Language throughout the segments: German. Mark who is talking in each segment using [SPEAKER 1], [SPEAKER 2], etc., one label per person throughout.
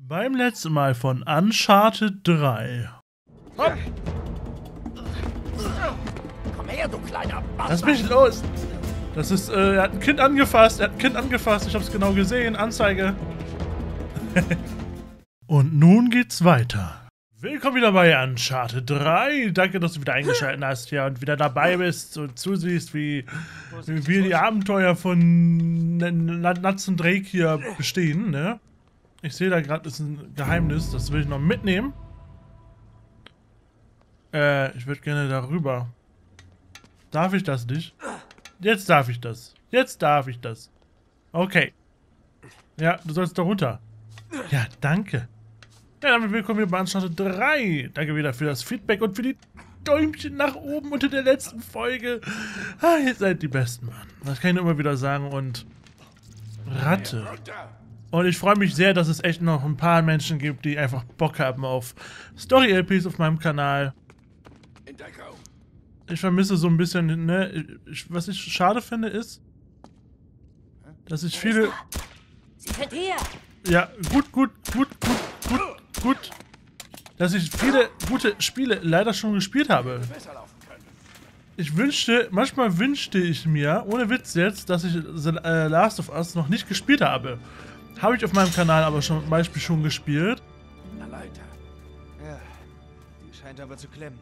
[SPEAKER 1] Beim letzten Mal von Uncharted 3. Hopp.
[SPEAKER 2] Komm her, du kleiner
[SPEAKER 1] Lass
[SPEAKER 2] Bastard.
[SPEAKER 1] mich los! Das ist, äh, er hat ein Kind angefasst, er hat ein Kind angefasst, ich hab's genau gesehen, Anzeige. Und nun geht's weiter. Willkommen wieder bei Uncharted 3. Danke, dass du wieder eingeschaltet hast hier und wieder dabei bist und zusiehst, wie, wie wir die Abenteuer von N- N- Nuts und Drake hier bestehen, ne? Ich sehe da gerade ist ein Geheimnis, das will ich noch mitnehmen. Äh, ich würde gerne darüber. Darf ich das nicht? Jetzt darf ich das. Jetzt darf ich das. Okay. Ja, du sollst da runter. Ja, danke. Ja, damit willkommen hier bei Uncharted 3. Danke wieder für das Feedback und für die Däumchen nach oben unter der letzten Folge. Ah, ihr seid die Besten, Mann. Das kann ich nur immer wieder sagen. Und Ratte. Und ich freue mich sehr, dass es echt noch ein paar Menschen gibt, die einfach Bock haben auf Story-LPs auf meinem Kanal. Ich vermisse so ein bisschen, ne, ich, was ich schade finde ist, dass ich viele,
[SPEAKER 2] Sie sind hier.
[SPEAKER 1] ja, gut, gut, gut, gut, gut, gut, dass ich viele gute Spiele leider schon gespielt habe. Ich wünschte, manchmal wünschte ich mir, ohne Witz jetzt, dass ich The äh, Last of Us noch nicht gespielt habe. Habe ich auf meinem Kanal aber schon zum Beispiel schon gespielt.
[SPEAKER 3] Ja, die scheint aber zu klemmen.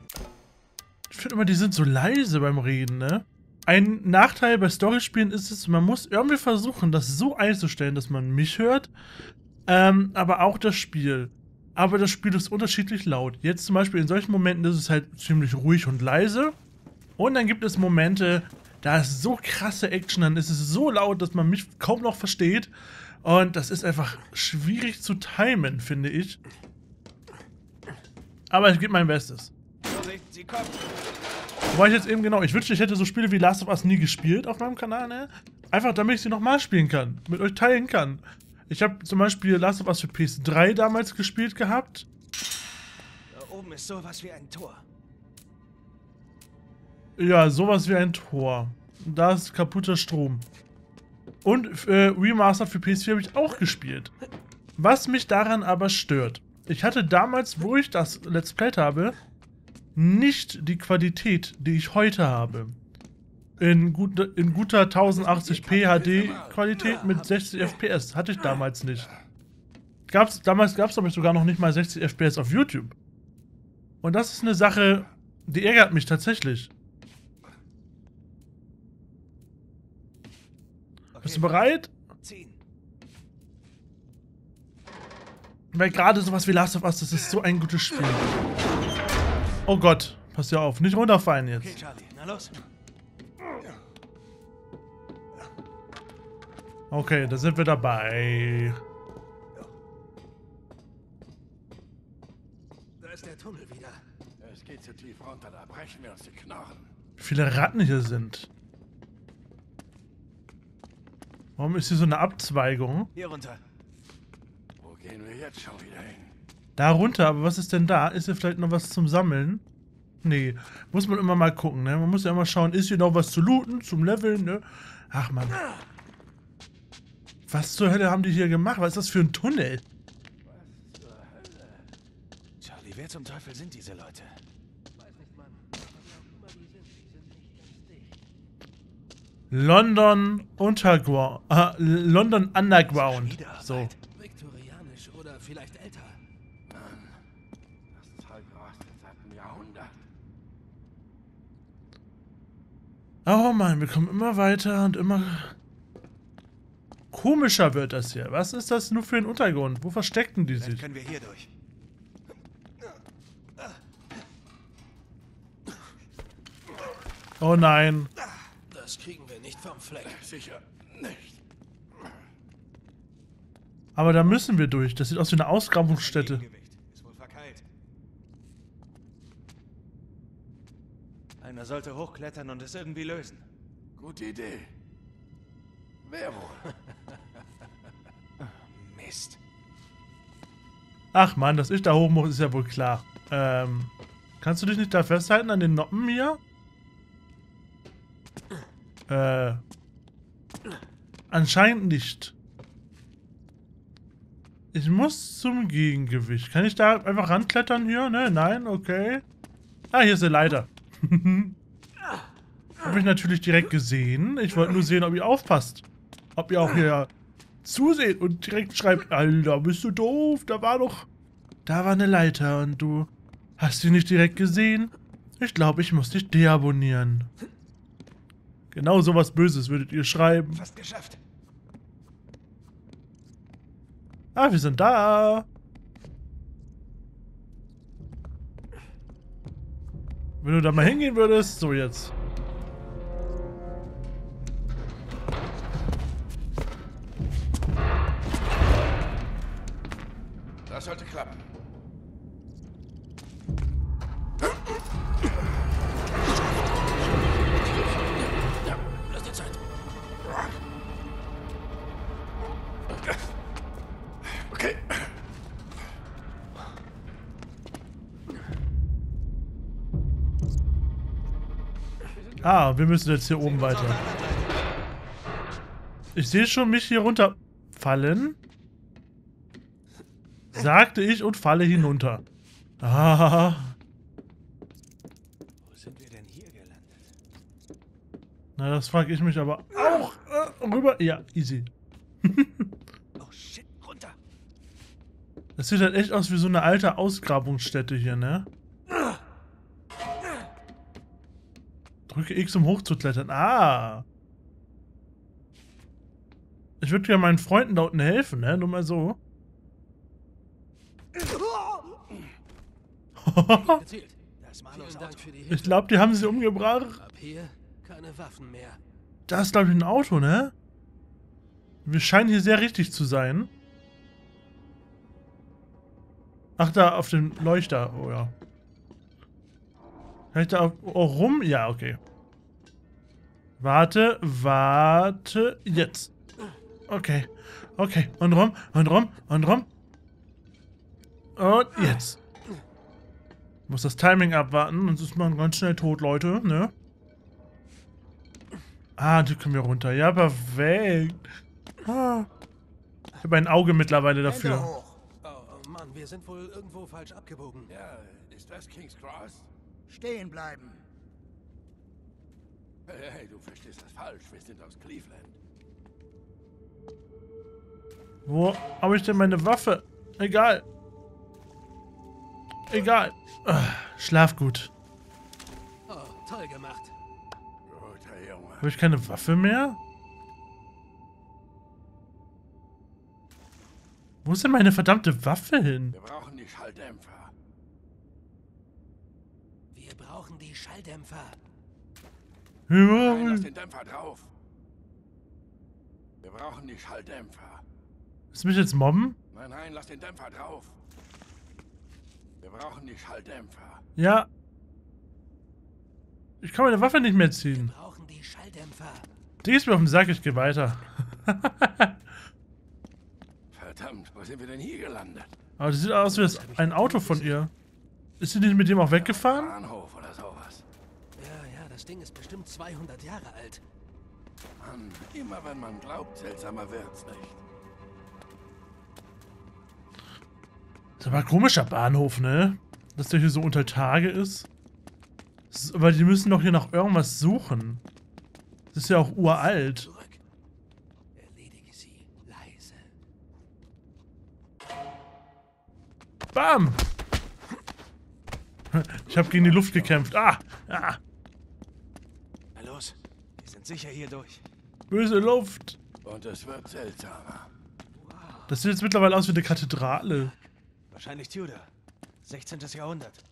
[SPEAKER 1] Ich finde immer, die sind so leise beim Reden, ne? Ein Nachteil bei Storyspielen ist es, man muss irgendwie versuchen, das so einzustellen, dass man mich hört, ähm, aber auch das Spiel. Aber das Spiel ist unterschiedlich laut. Jetzt zum Beispiel in solchen Momenten ist es halt ziemlich ruhig und leise. Und dann gibt es Momente, da ist so krasse Action, dann ist es so laut, dass man mich kaum noch versteht. Und das ist einfach schwierig zu timen, finde ich. Aber ich gebe mein Bestes.
[SPEAKER 3] Vorsicht, sie kommt.
[SPEAKER 1] Wobei ich jetzt eben genau, ich wünschte, ich hätte so Spiele wie Last of Us nie gespielt auf meinem Kanal, ne? Einfach damit ich sie nochmal spielen kann, mit euch teilen kann. Ich habe zum Beispiel Last of Us für PS3 damals gespielt gehabt.
[SPEAKER 3] Da oben ist sowas wie ein Tor.
[SPEAKER 1] Ja, sowas wie ein Tor. Da ist kaputter Strom. Und äh, Remastered für PS4 habe ich auch gespielt. Was mich daran aber stört. Ich hatte damals, wo ich das Let's Played habe, nicht die Qualität, die ich heute habe. In, gut, in guter 1080p HD Qualität mit 60 FPS. Hatte ich damals nicht. Gab's, damals gab es, ich, sogar noch nicht mal 60 FPS auf YouTube. Und das ist eine Sache, die ärgert mich tatsächlich. Bist du bereit?
[SPEAKER 3] Ziehen.
[SPEAKER 1] Weil gerade sowas wie Last of Us, das ist so ein gutes Spiel. Oh Gott, pass ja auf, nicht runterfallen
[SPEAKER 3] Okay,
[SPEAKER 1] jetzt.
[SPEAKER 3] Charlie, na los.
[SPEAKER 1] Okay, da sind wir dabei.
[SPEAKER 3] Da ist der Tunnel wieder.
[SPEAKER 4] Es geht zu tief runter, da brechen wir uns die Knochen.
[SPEAKER 1] Wie viele Ratten hier sind. Warum ist hier so eine Abzweigung?
[SPEAKER 3] Hier runter.
[SPEAKER 4] Wo gehen wir jetzt schon wieder hin?
[SPEAKER 1] Da runter, aber was ist denn da? Ist hier vielleicht noch was zum Sammeln? Nee, muss man immer mal gucken, ne? Man muss ja immer schauen, ist hier noch was zu looten, zum Leveln, ne? Ach man. Was zur Hölle haben die hier gemacht? Was ist das für ein Tunnel?
[SPEAKER 3] Charlie, wer zum Teufel sind diese Leute?
[SPEAKER 1] London Unterground. Äh, London Underground. So.
[SPEAKER 2] Viktorianisch oder vielleicht älter.
[SPEAKER 4] Das Zeug rostet seit einem Jahrhundert.
[SPEAKER 1] Oh Mann, wir kommen immer weiter und immer komischer wird das hier. Was ist das nur für ein Untergrund? Wo versteckten die sich?
[SPEAKER 3] können wir hier durch.
[SPEAKER 1] Oh nein.
[SPEAKER 2] Das kriegen vom Fleck.
[SPEAKER 4] Sicher nicht.
[SPEAKER 1] Aber da müssen wir durch. Das sieht aus wie eine Ausgrabungsstätte.
[SPEAKER 3] Gegengewicht. Ist wohl verkeilt. Einer sollte hochklettern und es irgendwie lösen.
[SPEAKER 4] Gute Idee. Wer wohl?
[SPEAKER 3] Mist.
[SPEAKER 1] Ach man, dass ich da hoch muss, ist ja wohl klar. Ähm, kannst du dich nicht da festhalten an den Noppen hier? Äh, anscheinend nicht. Ich muss zum Gegengewicht. Kann ich da einfach ranklettern hier? Ne? Nein? Okay. Ah, hier ist eine Leiter. Habe ich natürlich direkt gesehen. Ich wollte nur sehen, ob ihr aufpasst. Ob ihr auch hier zuseht und direkt schreibt, Alter, bist du doof? Da war doch... Da war eine Leiter und du hast sie nicht direkt gesehen. Ich glaube, ich muss dich deabonnieren. Genau sowas Böses würdet ihr schreiben.
[SPEAKER 3] Fast geschafft.
[SPEAKER 1] Ah, wir sind da. Wenn du da mal hingehen würdest, so jetzt.
[SPEAKER 4] Das sollte klappen.
[SPEAKER 1] Ah, wir müssen jetzt hier oben weiter. Ich sehe schon mich hier runterfallen. Sagte ich und falle hinunter. Ah,
[SPEAKER 3] Wo sind wir denn hier gelandet?
[SPEAKER 1] na das frage ich mich aber auch. Äh, rüber. Ja, easy.
[SPEAKER 3] Oh shit, runter.
[SPEAKER 1] Das sieht halt echt aus wie so eine alte Ausgrabungsstätte hier, ne? Drücke X, um hochzuklettern. Ah. Ich würde ja meinen Freunden da unten helfen, ne? Nur mal so.
[SPEAKER 3] Das
[SPEAKER 1] ich glaube, die haben sie umgebracht.
[SPEAKER 2] Ab hier keine Waffen mehr.
[SPEAKER 1] Da ist, glaube ich, ein Auto, ne? Wir scheinen hier sehr richtig zu sein. Ach, da auf dem Leuchter. Oh ja. Kann ich da auf, oh, rum? Ja, okay. Warte, warte. Jetzt. Okay. Okay. Und rum, und rum, und rum. Und jetzt. Muss das Timing abwarten, sonst ist man ganz schnell tot, Leute, ne? Ah, die können wir runter. Ja, perfekt. Ah. Ich habe ein Auge mittlerweile dafür.
[SPEAKER 2] Oh, oh Mann, wir sind wohl irgendwo falsch abgebogen.
[SPEAKER 4] Ja, ist das King's Cross?
[SPEAKER 5] Stehen bleiben.
[SPEAKER 4] Hey, hey, du verstehst das falsch. Wir sind aus Cleveland.
[SPEAKER 1] Wo habe ich denn meine Waffe? Egal. Egal. Schlaf gut.
[SPEAKER 2] Oh, toll gemacht.
[SPEAKER 4] Guter Junge.
[SPEAKER 1] Habe ich keine Waffe mehr? Wo ist denn meine verdammte Waffe hin?
[SPEAKER 4] Wir brauchen die Schalldämpfer.
[SPEAKER 2] Wir brauchen die Schalldämpfer.
[SPEAKER 4] Nein, lass
[SPEAKER 1] Ja,
[SPEAKER 4] den Dämpfer drauf. Wir brauchen die Schalldämpfer.
[SPEAKER 1] Willst du mich jetzt mobben?
[SPEAKER 4] Nein, nein, lass den Dämpfer drauf. Wir brauchen die Schalldämpfer.
[SPEAKER 1] Ja. Ich kann meine Waffe nicht mehr
[SPEAKER 2] Wir
[SPEAKER 1] ziehen.
[SPEAKER 2] brauchen die Schalldämpfer.
[SPEAKER 1] Die ist mir auf den Sack, ich gehe weiter.
[SPEAKER 4] Verdammt, wo sind wir denn hier gelandet?
[SPEAKER 1] Aber das sieht aus wie das ein Auto von ihr. Ist sie nicht mit dem auch weggefahren?
[SPEAKER 4] Bahnhof oder sowas.
[SPEAKER 2] Ja, ja, das Ding ist bestimmt 200 Jahre alt.
[SPEAKER 4] Mann, immer wenn man glaubt, seltsamer wird's nicht.
[SPEAKER 1] Das ist aber ein komischer Bahnhof, ne? Dass der hier so unter Tage ist. Ist aber die müssen doch hier nach irgendwas suchen. Das ist ja auch uralt.
[SPEAKER 2] Zurück. Erledige sie leise.
[SPEAKER 1] Bam! Ich habe gegen die Luft gekämpft. Ah! ah!
[SPEAKER 3] Na los, wir sind sicher hier durch.
[SPEAKER 1] Böse Luft!
[SPEAKER 4] Und es wird seltsamer.
[SPEAKER 1] Das sieht jetzt mittlerweile aus wie eine Kathedrale.
[SPEAKER 3] Wahrscheinlich Tudor. 16. Jahrhundert.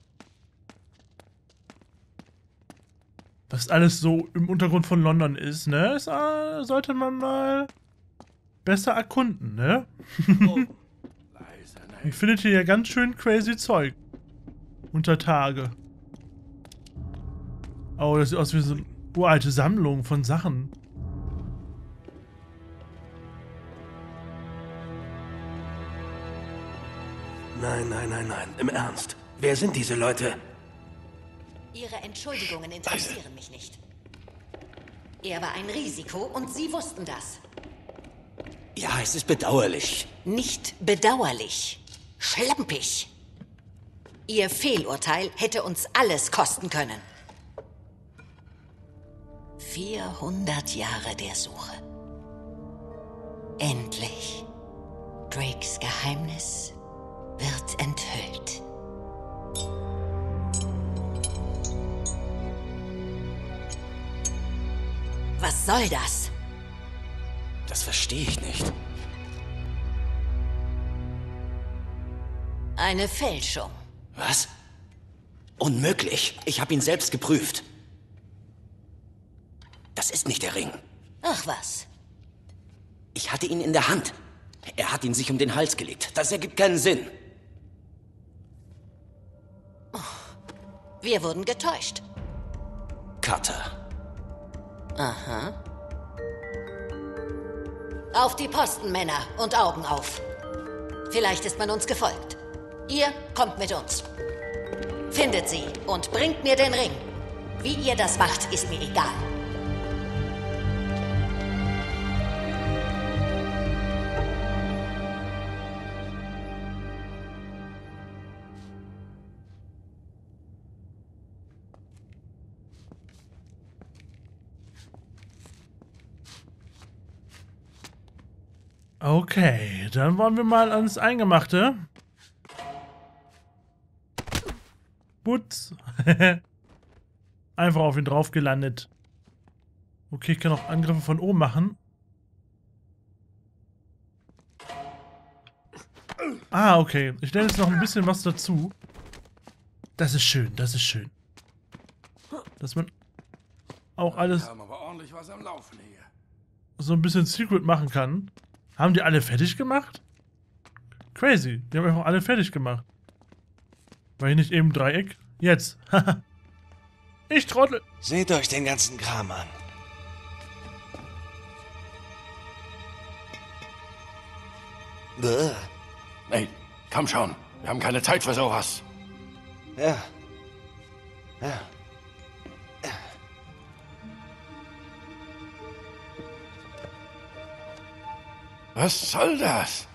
[SPEAKER 1] Was alles so im Untergrund von London ist, ne? Das, äh, sollte man mal besser erkunden, ne?
[SPEAKER 2] Oh,
[SPEAKER 4] nein.
[SPEAKER 1] findet hier ja ganz schön crazy Zeug. Unter Tage. Oh, das sieht aus wie so eine uralte Sammlung von Sachen.
[SPEAKER 2] Nein, nein, nein, nein. Im Ernst. Wer sind diese Leute?
[SPEAKER 6] Ihre Entschuldigungen interessieren mich nicht. Er war ein Risiko und Sie wussten das.
[SPEAKER 2] Ja, es ist bedauerlich.
[SPEAKER 6] Nicht bedauerlich. Schlampig. Ihr Fehlurteil hätte uns alles kosten können. 400 Jahre der Suche. Endlich. Drakes Geheimnis wird enthüllt. Was soll das?
[SPEAKER 2] Das verstehe ich nicht.
[SPEAKER 6] Eine Fälschung.
[SPEAKER 2] Was? Unmöglich. Ich habe ihn selbst geprüft. Das ist nicht der Ring.
[SPEAKER 6] Ach was.
[SPEAKER 2] Ich hatte ihn in der Hand. Er hat ihn sich um den Hals gelegt. Das ergibt keinen Sinn.
[SPEAKER 6] Wir wurden getäuscht.
[SPEAKER 2] Carter.
[SPEAKER 6] Auf die Posten, Männer, und Augen auf. Vielleicht ist man uns gefolgt. Ihr kommt mit uns. Findet sie und bringt mir den Ring. Wie ihr das macht, ist mir egal.
[SPEAKER 1] Okay, dann wollen wir mal ans Eingemachte. Putz. Einfach auf ihn drauf gelandet. Okay, ich kann auch Angriffe von oben machen. Ah, okay. Ich nenne jetzt noch ein bisschen was dazu. Das ist schön, das ist schön. Dass man auch alles so ein bisschen Secret machen kann. Haben die alle fertig gemacht? Crazy. Die haben einfach alle fertig gemacht. War hier nicht eben Dreieck? Jetzt. ich trottel.
[SPEAKER 5] Seht euch den ganzen Kram an. Bäh.
[SPEAKER 4] Nate, komm schon. Wir haben keine Zeit für sowas.
[SPEAKER 5] Ja. Ja.
[SPEAKER 4] Was soll das?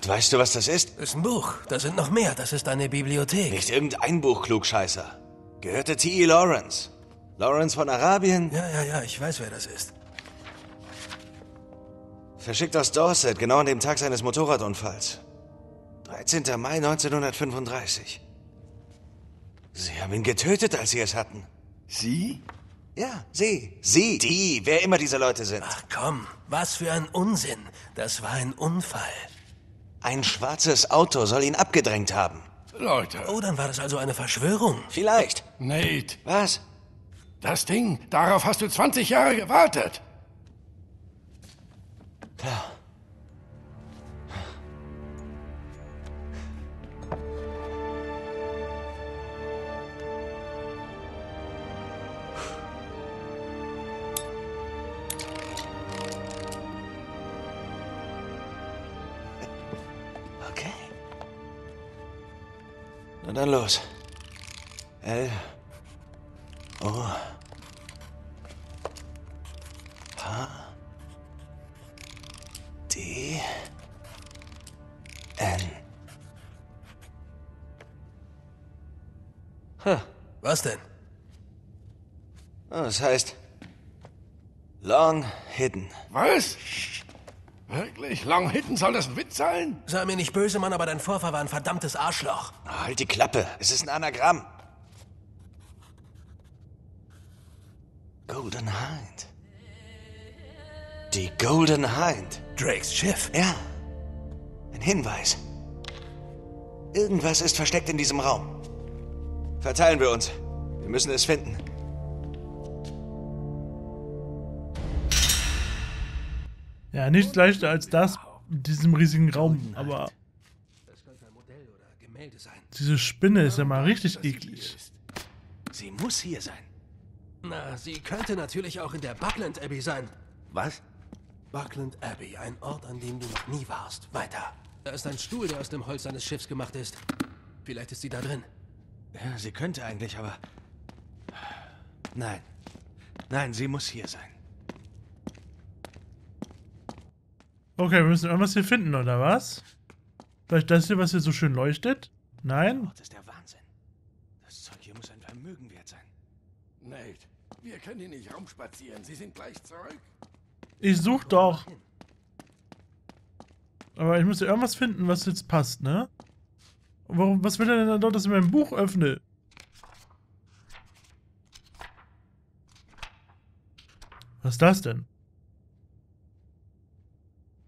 [SPEAKER 5] Gott, weißt du, was das ist?
[SPEAKER 2] Das ist ein Buch. Da sind noch mehr. Das ist eine Bibliothek.
[SPEAKER 5] Nicht irgendein Buch, Klugscheißer. Gehörte T.E. Lawrence. Lawrence von Arabien,
[SPEAKER 2] Ja, ja, ja, ich weiß, wer das ist.
[SPEAKER 5] verschickt aus Dorset, genau an dem Tag seines Motorradunfalls. 13. Mai 1935. Sie haben ihn getötet, als sie es hatten.
[SPEAKER 4] Sie?
[SPEAKER 5] Ja, sie. Sie, die, wer immer diese Leute sind.
[SPEAKER 2] Ach komm, was für ein Unsinn. Das war ein Unfall.
[SPEAKER 5] Ein schwarzes Auto soll ihn abgedrängt haben.
[SPEAKER 4] Leute.
[SPEAKER 2] Oh, dann war das also eine Verschwörung.
[SPEAKER 5] Vielleicht.
[SPEAKER 4] Nate,
[SPEAKER 5] Was?
[SPEAKER 4] das Ding, darauf hast du 20 Jahre gewartet.
[SPEAKER 5] Klar. Na dann los. L. O. H. D. N.
[SPEAKER 2] Was denn?
[SPEAKER 5] Oh, das heißt Long Hidden.
[SPEAKER 4] Was? Wirklich? Long Hidden soll das ein Witz sein?
[SPEAKER 2] Sei mir nicht böse, Mann, aber dein Vorfahr war ein verdammtes Arschloch.
[SPEAKER 5] Halt die Klappe. Es ist ein Anagramm. Golden Hind. Die Golden Hind.
[SPEAKER 2] Drakes Schiff.
[SPEAKER 5] Ja. Ein Hinweis. Irgendwas ist versteckt in diesem Raum. Verteilen wir uns. Wir müssen es finden.
[SPEAKER 1] Ja, nicht leichter als das in diesem riesigen Raum, aber
[SPEAKER 2] Gemälde sein.
[SPEAKER 1] Diese Spinne ist ja mal richtig eklig.
[SPEAKER 5] Sie muss hier sein.
[SPEAKER 2] Na, sie könnte natürlich auch in der Buckland Abbey sein.
[SPEAKER 4] Was?
[SPEAKER 2] Buckland Abbey, ein Ort, an dem du noch nie warst. Weiter. Da ist ein Stuhl, der aus dem Holz eines Schiffs gemacht ist. Vielleicht ist sie da drin.
[SPEAKER 5] Ja, sie könnte eigentlich, aber... Nein. Nein, sie muss hier sein.
[SPEAKER 1] Okay, wir müssen irgendwas hier finden, oder was? Vielleicht das hier, was hier so schön leuchtet? Nein?
[SPEAKER 3] Ort ist der Wahnsinn. Das Zeug hier muss ein Vermögen wert sein.
[SPEAKER 4] Nate, wir können hier nicht rumspazieren. Sie sind gleich zurück.
[SPEAKER 1] Ich such doch. Aber ich muss ja irgendwas finden, was jetzt passt, ne? Warum, was will er denn da dort, dass ich mein Buch öffne? Was ist das denn?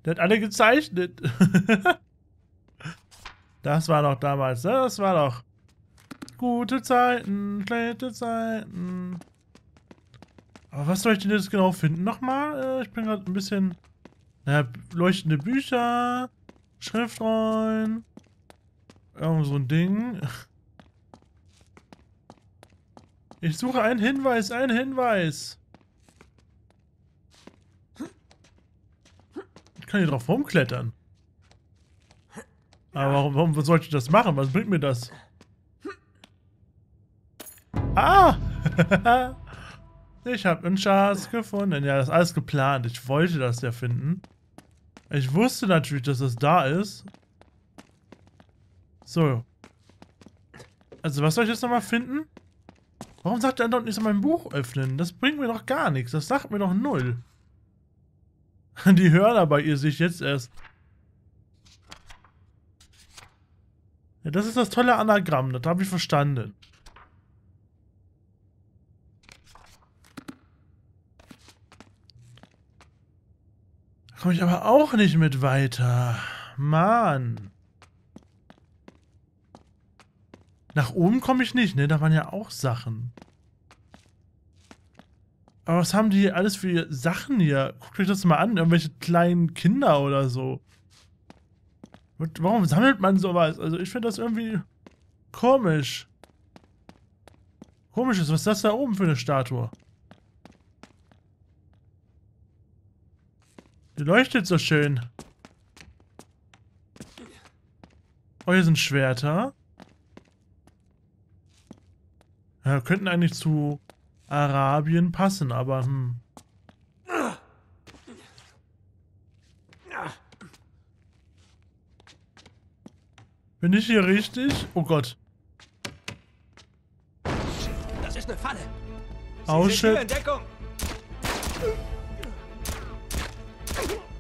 [SPEAKER 1] Der hat alle gezeichnet. das war doch damals? Das war doch. Gute Zeiten, schlechte Zeiten. Aber was soll ich denn jetzt genau finden nochmal? Äh, ich bin gerade ein bisschen... Naja, leuchtende Bücher, Schriftrollen, irgend so ein Ding. Ich suche einen Hinweis, einen Hinweis. Ich kann hier drauf rumklettern. Aber warum, warum sollte ich das machen? Was bringt mir das? Ah! ich habe einen Schatz gefunden. Ja, das ist alles geplant. Ich wollte das ja finden. Ich wusste natürlich, dass das da ist. So. Also, was soll ich jetzt nochmal finden? Warum sagt er doch nicht so mein Buch öffnen? Das bringt mir doch gar nichts. Das sagt mir doch null. Die hören aber ihr sich jetzt erst. Ja, das ist das tolle Anagramm. Das habe ich verstanden. Da komme ich aber auch nicht mit weiter. Mann. Nach oben komme ich nicht, ne? Da waren ja auch Sachen. Aber was haben die alles für Sachen hier? Guckt euch das mal an. Irgendwelche kleinen Kinder oder so. Warum sammelt man sowas? Also ich finde das irgendwie komisch. Komisch ist, was ist das da oben für eine Statue? Die leuchtet so schön. Oh, hier sind Schwerter. Ja, könnten eigentlich zu Arabien passen, aber hm. Bin ich hier richtig? Oh Gott.
[SPEAKER 2] Das ist eine Falle.
[SPEAKER 1] Oh
[SPEAKER 3] Sie hier
[SPEAKER 1] shit.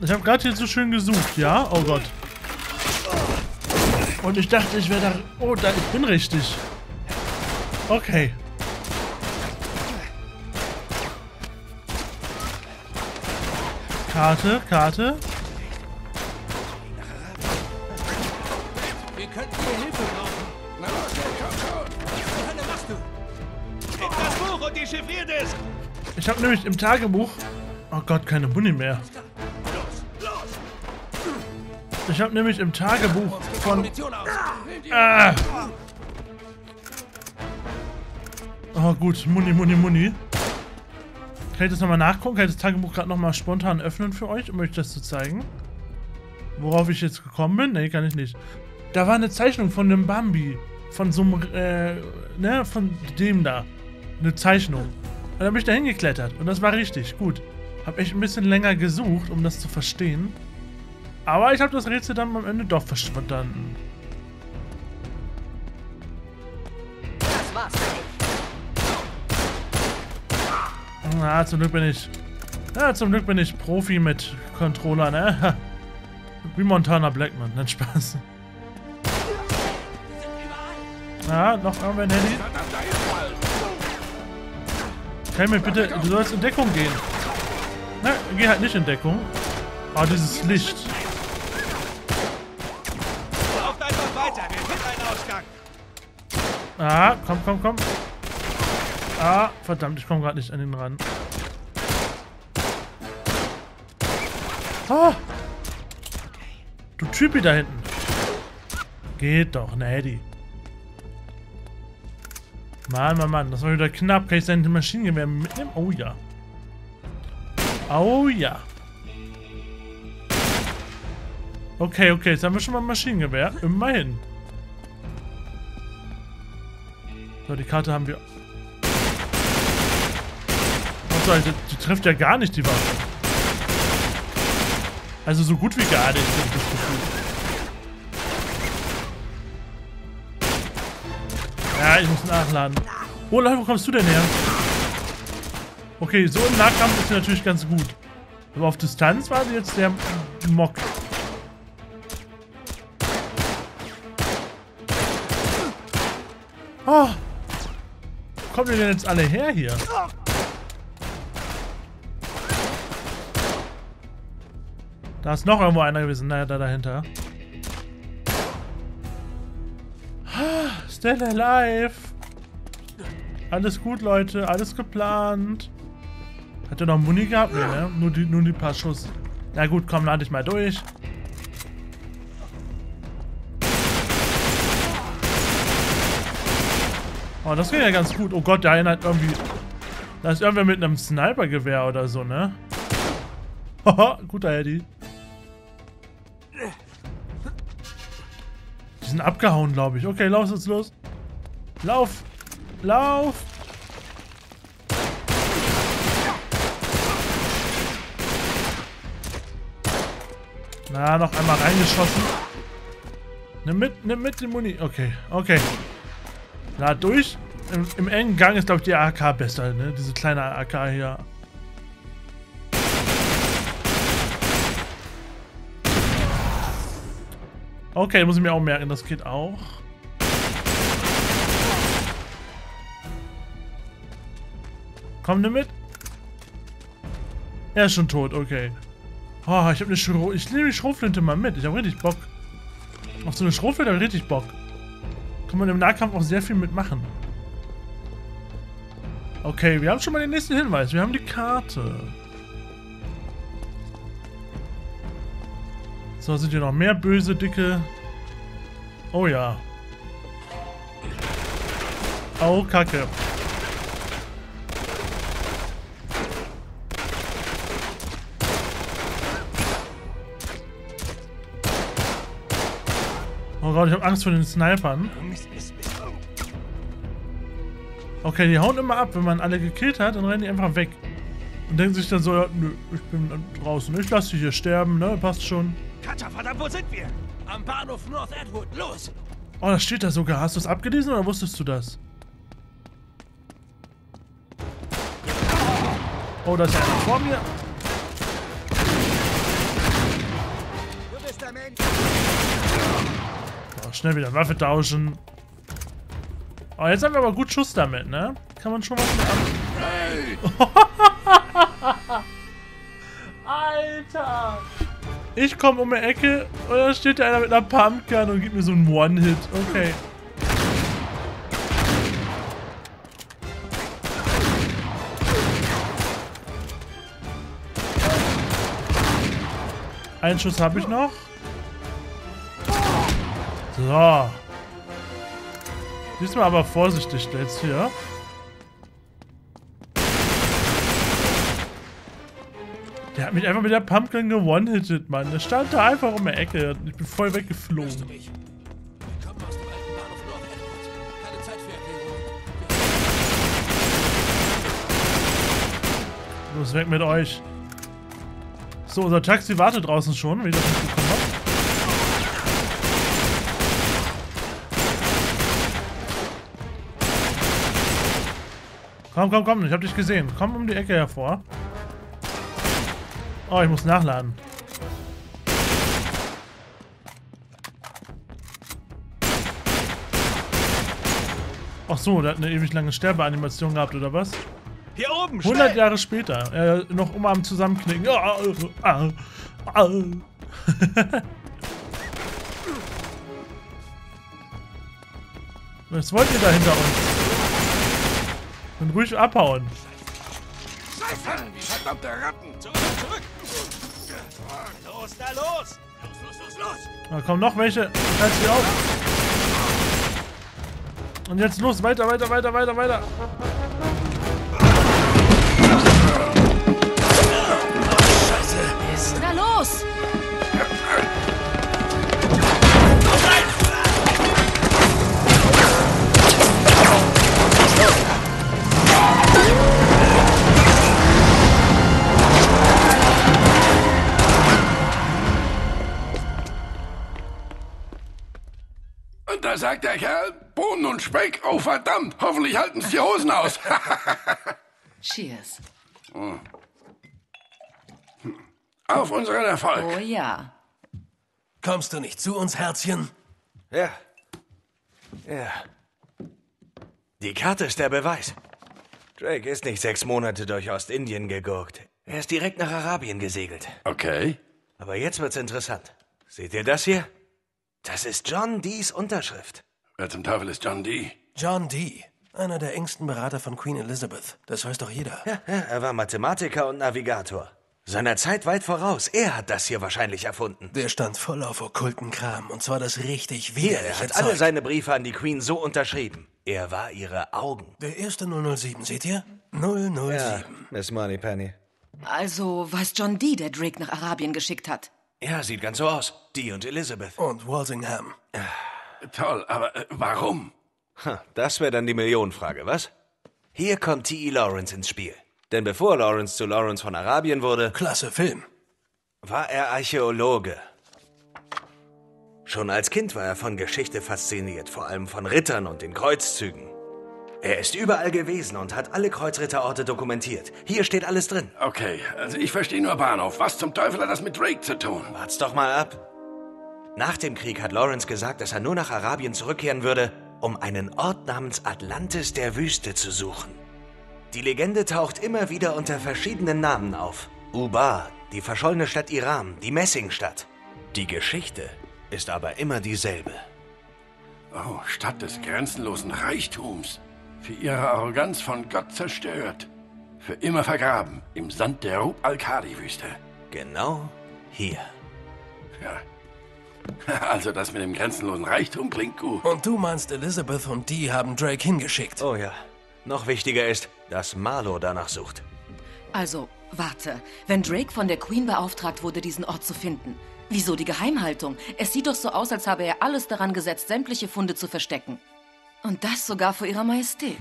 [SPEAKER 1] Ich habe gerade hier so schön gesucht, ja? Oh Gott. Und ich dachte, ich wäre da... Oh, da, ich bin richtig. Okay. Karte, Karte. Ich habe nämlich im Tagebuch... Oh Gott, keine Muni mehr. Ich habe nämlich im Tagebuch von... Ah. Oh gut, Muni, Muni, Muni. Kann ich das nochmal nachgucken? Kann ich das Tagebuch gerade nochmal spontan öffnen für euch, um euch das zu zeigen? Worauf ich jetzt gekommen bin? Nee, kann ich nicht. Da war eine Zeichnung von einem Bambi. Von so einem, äh, ne, von dem da. Eine Zeichnung. Und dann bin ich da hingeklettert. Und das war richtig, gut. Hab echt ein bisschen länger gesucht, um das zu verstehen. Aber ich habe das Rätsel dann am Ende doch verstanden.
[SPEAKER 6] Das war's.
[SPEAKER 1] Na, zum Glück bin ich. Ja, zum Glück bin ich Profi mit Controller, ne? Wie Montana Blackman, nein Spaß. Ja, noch irgendwer ein Handy? Mir bitte, du sollst in Deckung gehen. Na, geh halt nicht in Deckung. Oh, dieses Licht.
[SPEAKER 3] Lauft einfach weiter. Wir finden einen Ausgang.
[SPEAKER 1] Ah, komm, komm, komm. Ah, verdammt, ich komme gerade nicht an den ran. Ah! Du Typi da hinten. Geht doch, ne Eddie. Mann, Mann, Mann, das war wieder knapp. Kann ich sein Maschinengewehr mitnehmen? Oh ja. Oh ja. Okay, okay, jetzt haben wir schon mal ein Maschinengewehr. Immerhin. So, die Karte haben wir. Oh, so, die, die trifft ja gar nicht die Waffe. Also so gut wie gar nicht, das Gefühl. Ich muss nachladen. Oh, Leute, wo kommst du denn her? Okay, so im Nahkampf ist sie natürlich ganz gut. Aber auf Distanz war sie jetzt der Mock. Oh. Wo kommen denn jetzt alle her hier? Da ist noch irgendwo einer gewesen. Naja, da dahinter. Still alive. Alles gut, Leute. Alles geplant. Hat er noch Muni gehabt? Nee, ne? Nur die, nur die paar Schuss. Na gut, komm, lade ich mal durch. Oh, das geht ja ganz gut. Oh Gott, der eine hat irgendwie... Da ist irgendwer mit einem Snipergewehr oder so, ne? Haha, guter Eddie. Sind abgehauen, glaube ich. Okay, lauf jetzt los. Lauf! Lauf! Na, noch einmal reingeschossen. Nimm mit, nimm mit die Muni. Okay, okay. Lad durch. Im, Im, engen Gang ist, glaube ich, die AK besser, ne? Diese kleine AK hier. Okay, muss ich mir auch merken, das geht auch. Komm, nimm mit. Er ist schon tot, okay. Oh, ich habe eine Schro Ich nehme die Schrotflinte mal mit. Ich habe richtig Bock. Auf so eine Schrotflinte habe ich richtig Bock. Kann man im Nahkampf auch sehr viel mitmachen. Okay, wir haben schon mal den nächsten Hinweis. Wir haben die Karte. So, sind hier noch mehr böse, dicke... Oh ja. Oh, Kacke. Oh Gott, ich habe Angst vor den Snipern. Okay, die hauen immer ab. Wenn man alle gekillt hat, dann rennen die einfach weg. Und denken sich dann so, ja, nö, ich bin draußen. Ich lasse dich hier sterben, ne? Passt schon.
[SPEAKER 2] Katja, verdammt, wo sind wir? Am Bahnhof North Edward, los!
[SPEAKER 1] Oh, das steht da sogar. Hast du es abgelesen oder wusstest du das? Oh, da ist einer vor mir.
[SPEAKER 2] Du bist der Mensch.
[SPEAKER 1] Oh, schnell wieder Waffe tauschen. Oh, jetzt haben wir aber gut Schuss damit, ne? Kann man schon was mit an... Ich komme um die Ecke und da steht da einer mit einer Pumpgun und gibt mir so einen One-Hit. Okay. Einen Schuss habe ich noch. So. Diesmal aber vorsichtig jetzt hier. Hat mich einfach mit der Pumpgun gewone-hitted, Mann. Der stand da einfach um die Ecke. Ich bin voll weggeflogen. Los, weg mit euch. So, unser Taxi wartet draußen schon, wie ich das mitbekommen habe. Komm, komm, komm, ich hab dich gesehen. Komm um die Ecke hervor. Oh, ich muss nachladen. Ach so, der hat eine ewig lange Sterbeanimation gehabt, oder was?
[SPEAKER 3] Hier oben,
[SPEAKER 1] 100
[SPEAKER 3] schnell!
[SPEAKER 1] Jahre später. Äh, noch am Zusammenknicken. Ah, ah, ah. Was wollt ihr da hinter uns? Dann ruhig abhauen.
[SPEAKER 4] Scheiße! Verdammte Ratten!
[SPEAKER 3] Zurück, zurück! Los, da los!
[SPEAKER 2] Los, los, los, los!
[SPEAKER 1] Da kommen noch welche. Halt sie auf. Und jetzt los. Weiter, weiter, weiter, weiter, weiter.
[SPEAKER 4] Sagt der Kerl, Bohnen und Speck. Oh, verdammt. Hoffentlich halten's die Hosen aus.
[SPEAKER 7] Cheers.
[SPEAKER 4] Auf unseren Erfolg.
[SPEAKER 7] Oh ja.
[SPEAKER 2] Kommst du nicht zu uns, Herzchen?
[SPEAKER 5] Ja. Ja. Die Karte ist der Beweis. Drake ist nicht sechs Monate durch Ostindien gegurkt. Er ist direkt nach Arabien gesegelt.
[SPEAKER 4] Okay.
[SPEAKER 5] Aber jetzt wird's interessant. Seht ihr das hier? Das ist John Dees Unterschrift.
[SPEAKER 4] Wer zum Teufel ist John Dee?
[SPEAKER 2] John Dee. Einer der engsten Berater von Queen Elizabeth. Das weiß doch jeder.
[SPEAKER 5] Ja, ja, er war Mathematiker und Navigator. Seiner Zeit weit voraus. Er hat das hier wahrscheinlich erfunden.
[SPEAKER 2] Der stand voll auf okkulten Kram. Und zwar das richtig
[SPEAKER 5] Hier, er
[SPEAKER 2] widerliche
[SPEAKER 5] hat alle
[SPEAKER 2] Zeug.
[SPEAKER 5] seine Briefe an die Queen so unterschrieben. Er war ihre Augen.
[SPEAKER 2] Der erste 007, seht ihr? 007.
[SPEAKER 5] Miss Moneypenny.
[SPEAKER 7] Also weiß John Dee, der Drake nach Arabien geschickt hat.
[SPEAKER 5] Ja, sieht ganz so aus. Die und Elizabeth.
[SPEAKER 2] Und Walsingham.
[SPEAKER 4] Toll, aber äh, warum?
[SPEAKER 5] Ha, Das wäre dann die Millionenfrage, was? Hier kommt T.E. Lawrence ins Spiel. Denn bevor Lawrence zu Lawrence von Arabien wurde,
[SPEAKER 2] Klasse Film.
[SPEAKER 5] war er Archäologe. Schon als Kind war er von Geschichte fasziniert, vor allem von Rittern und den Kreuzzügen. Er ist überall gewesen und hat alle Kreuzritterorte dokumentiert. Hier steht alles drin.
[SPEAKER 4] Okay, also ich verstehe nur Bahnhof. Was zum Teufel hat das mit Drake zu tun?
[SPEAKER 5] Wart's doch mal ab. Nach dem Krieg hat Lawrence gesagt, dass er nur nach Arabien zurückkehren würde, um einen Ort namens Atlantis der Wüste zu suchen. Die Legende taucht immer wieder unter verschiedenen Namen auf. Ubar, die verschollene Stadt Iram, die Messingstadt. Die Geschichte ist aber immer dieselbe.
[SPEAKER 4] Oh, Stadt des grenzenlosen Reichtums. Für ihre Arroganz von Gott zerstört. Für immer vergraben im Sand der Rub al-Khali-Wüste.
[SPEAKER 5] Genau hier.
[SPEAKER 4] Ja. Also das mit dem grenzenlosen Reichtum klingt gut.
[SPEAKER 2] Und du meinst, Elizabeth und Dee haben Drake hingeschickt.
[SPEAKER 5] Oh ja. Noch wichtiger ist, dass Marlow danach sucht.
[SPEAKER 7] Also, warte. Wenn Drake von der Queen beauftragt wurde, diesen Ort zu finden, wieso die Geheimhaltung? Es sieht doch so aus, als habe er alles daran gesetzt, sämtliche Funde zu verstecken. Und das sogar vor ihrer Majestät.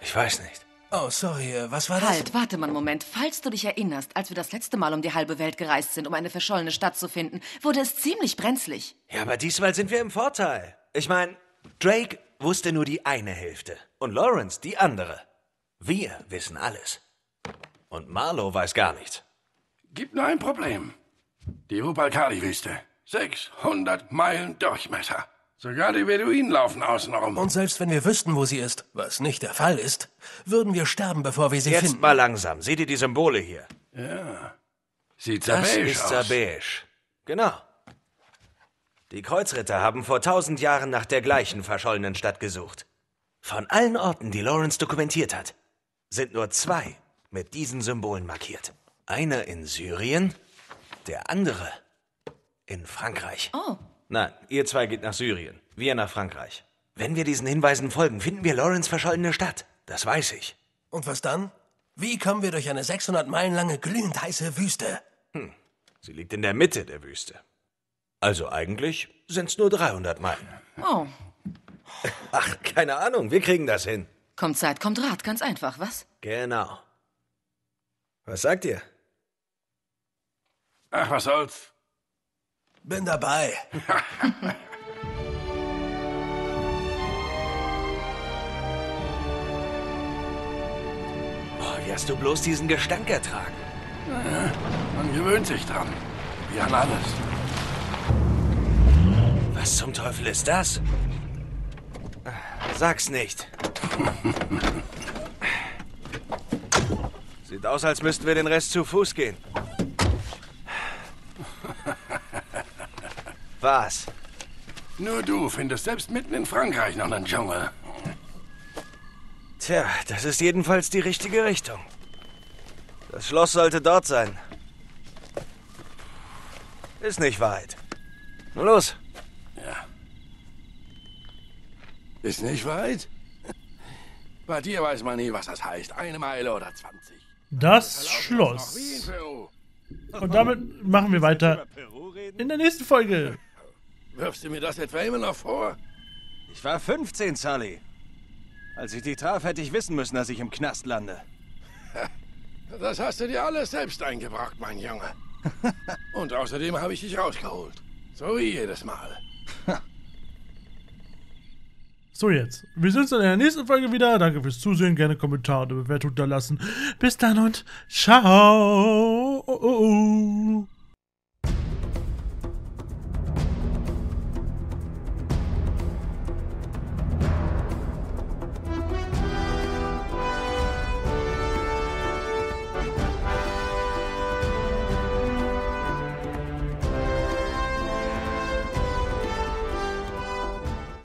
[SPEAKER 5] Ich weiß nicht.
[SPEAKER 2] Oh, sorry, äh, was war das?
[SPEAKER 7] Halt, warte mal einen Moment. Falls du dich erinnerst, als wir das letzte Mal um die halbe Welt gereist sind, um eine verschollene Stadt zu finden, wurde es ziemlich brenzlig.
[SPEAKER 5] Ja, aber diesmal sind wir im Vorteil. Ich meine, Drake wusste nur die eine Hälfte und Lawrence die andere. Wir wissen alles. Und Marlow weiß gar nichts.
[SPEAKER 4] Gibt nur ein Problem. Die Rub al-Khali-Wüste. 600 Meilen Durchmesser. Sogar die Beduinen laufen außenrum.
[SPEAKER 2] Und selbst wenn wir wüssten, wo sie ist, was nicht der Fall ist, würden wir sterben, bevor wir sie
[SPEAKER 5] Jetzt
[SPEAKER 2] finden.
[SPEAKER 5] mal langsam. Seht ihr die Symbole hier?
[SPEAKER 4] Sieht
[SPEAKER 5] Das
[SPEAKER 4] sabäisch
[SPEAKER 5] ist
[SPEAKER 4] aus.
[SPEAKER 5] Sabäisch. Genau. Die Kreuzritter haben vor tausend Jahren nach der gleichen verschollenen Stadt gesucht. Von allen Orten, die Lawrence dokumentiert hat, sind nur zwei mit diesen Symbolen markiert. Einer in Syrien, der andere in Frankreich.
[SPEAKER 7] Oh,
[SPEAKER 5] Nein, ihr zwei geht nach Syrien, wir nach Frankreich. Wenn wir diesen Hinweisen folgen, finden wir Lawrence verschollene Stadt. Das weiß ich.
[SPEAKER 2] Und was dann? Wie kommen wir durch eine 600 Meilen lange glühend heiße Wüste?
[SPEAKER 5] Sie liegt in der Mitte der Wüste. Also eigentlich sind's nur 300 Meilen.
[SPEAKER 7] oh.
[SPEAKER 5] Ach, keine Ahnung, wir kriegen das hin.
[SPEAKER 7] Kommt Zeit, kommt Rat. Ganz einfach, was?
[SPEAKER 5] Genau. Was sagt ihr?
[SPEAKER 4] Ach, was soll's.
[SPEAKER 2] Bin dabei.
[SPEAKER 5] Oh, wie hast du bloß diesen Gestank ertragen?
[SPEAKER 4] Man gewöhnt sich dran. Wie an alles.
[SPEAKER 5] Was zum Teufel ist das? Sag's nicht. Sieht aus, als müssten wir den Rest zu Fuß gehen. Was?
[SPEAKER 4] Nur du findest selbst mitten in Frankreich noch einen Dschungel.
[SPEAKER 5] Tja, das ist jedenfalls die richtige Richtung. Das Schloss sollte dort sein. Ist nicht weit. Nun los.
[SPEAKER 4] Ist nicht weit? Bei dir weiß man nie, was das heißt. Eine Meile oder 20.
[SPEAKER 1] Das Schloss. Und damit machen wir weiter in der nächsten Folge.
[SPEAKER 4] Wirfst du mir das etwa immer noch vor?
[SPEAKER 3] Ich war 15, Sully. Als ich dich traf, hätte ich wissen müssen, dass ich im Knast lande.
[SPEAKER 4] Das hast du dir alles selbst eingebracht, mein Junge. Und außerdem habe ich dich rausgeholt. So wie jedes Mal.
[SPEAKER 1] So jetzt. Wir sehen uns dann in der nächsten Folge wieder. Danke fürs Zusehen. Gerne Kommentare und Bewertung da lassen. Bis dann und ciao. Oh, oh, oh.